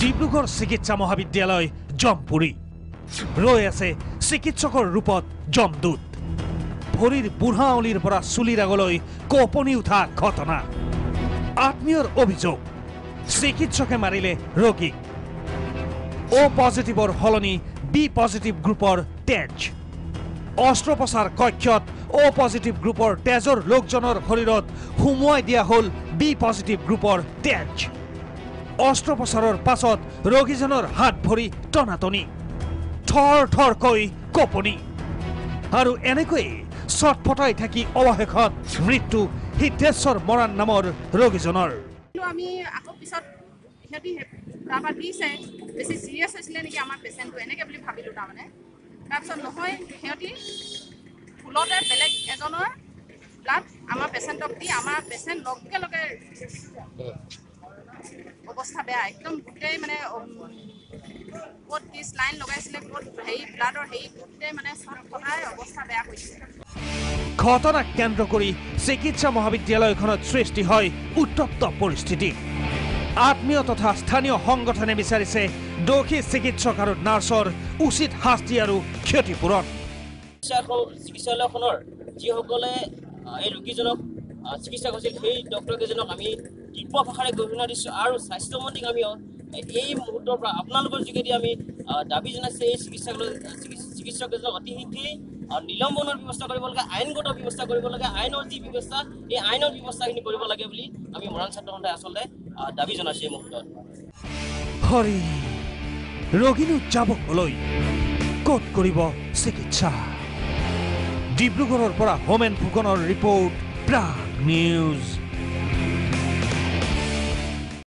ডিব্ৰুগড় চিকিৎসা মহাবিদ্যালয় জমপুৰী। ৰৈ আছে চিকিৎসকৰ ৰূপত জমদূত। ভৰিৰ বুঢ়া অলিৰ পৰা চুলিৰ আগলৈ কঁপনি উঠা ঘটনা। আত্মীয়ৰ অভিযোগ চিকিৎসকে মাৰিলে ৰোগীক। অ' পজিটিভৰ সলনি বি পজিটিভ গ্ৰুপৰ তেজ। অস্ত্ৰোপচাৰ কক্ষত অ' পজিটিভ গ্ৰুপৰ তেজৰ লোকজনৰ শৰীৰত সুমুৱাই দিয়া হ'ল বি পজিটিভ গ্ৰুপৰ তেজ। অস্ত্ৰোপচাৰৰ পাছত ৰোগীজনৰ হাত ভৰি টনাটনি থৰ থৰকৈ কঁপনি। আৰু এনেকৈয়ে চটফটাই থাকি অৱশেষত মৃত্যু সিদ্ধেশ্বৰ মৰাণ নামৰ ৰোগীজনৰ। আমি আকৌ পিছত সিহঁতি তাৰপৰা দিছে বেছি চিৰিয়াছ হৈছিলে নেকি আমাৰ পেচেণ্টটো এনেকৈ বুলি ভাবিলোঁ তাৰমানে। তাৰপিছত নহয় সিহঁতি বেলেগ এজনৰ ব্লাড আমাৰ পেচেণ্টক দি আমাৰ পেচেণ্ট লগে লগে অৱস্থা বেয়া। একদম গোটেই মানে ক'ত কি লাইন লগাইছিলে ক'ত হেৰি ব্লাডৰ হেৰি গোটেই মানে ফটাই অৱস্থা বেয়া কৰিছে ঘটনাক কেন্দ্ৰ কৰি চিকিৎসা মহাবিদ্যালয়খনত সৃষ্টি হয় উত্তপ্ত পৰিস্থিতি। আত্মীয় তথা স্থানীয় সংগঠনে বিচাৰিছে দোষী চিকিৎসক আৰু নাৰ্ছৰ উচিত শাস্তি আৰু ক্ষতিপূৰণ। চিকিৎসালয়খনৰ যিসকলে এই ৰোগীজনক চিকিৎসা কৰিছিল সেই ডক্টৰকেইজনক আমি তীব্ৰ ভাষাৰে গৰিহণা দিছোঁ আৰু স্বাস্থ্যমন্ত্ৰীক আমি এই মুহূৰ্তৰ পৰা আপোনালোকৰ যোগেদি আমি দাবী জনাইছোঁ এই চিকিৎসালয় চিকিৎ- চিকিৎসককেইজনক অতি শীঘ্ৰেই নিলম্বনৰ ব্যৱস্থা কৰিব লাগে আইনগত ব্যৱস্থা কৰিব লাগে আইনৰ যি ব্যৱস্থা এই আইনৰ ব্যৱস্থাখিনি কৰিব লাগে বুলি আমি মৰাণ ছাত্ৰ সন্থাই আচলতে দাবী জনাইছোঁ এই মুহূৰ্তত। হৰি ৰোগীনো যাব কলৈ ক'ত কৰিব চিকিৎসা? ডিব্ৰুগড়ৰ পৰা হোমেন ফুকনৰ ৰিপৰ্ট প্ৰাগ নিউজ।